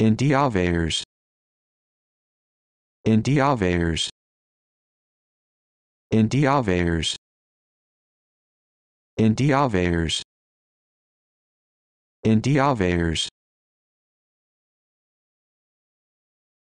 Indiavers. Indiavers. Indiavers. Indiavers. Indiavers.